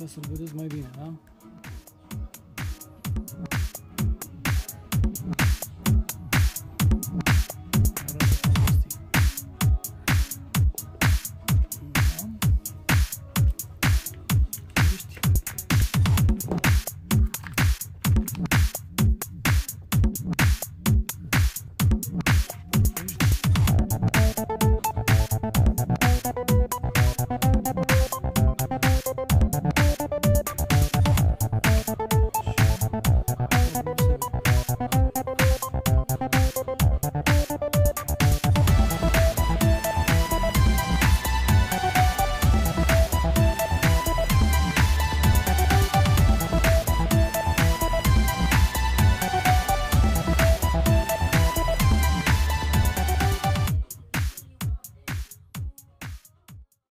ca să-l vedeți mai bine, da?